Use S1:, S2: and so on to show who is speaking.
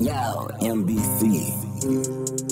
S1: Yo, MBC.